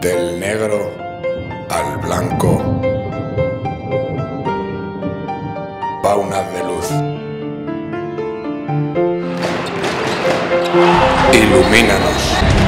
del negro al blanco, paunas de luz. Ilumínanos.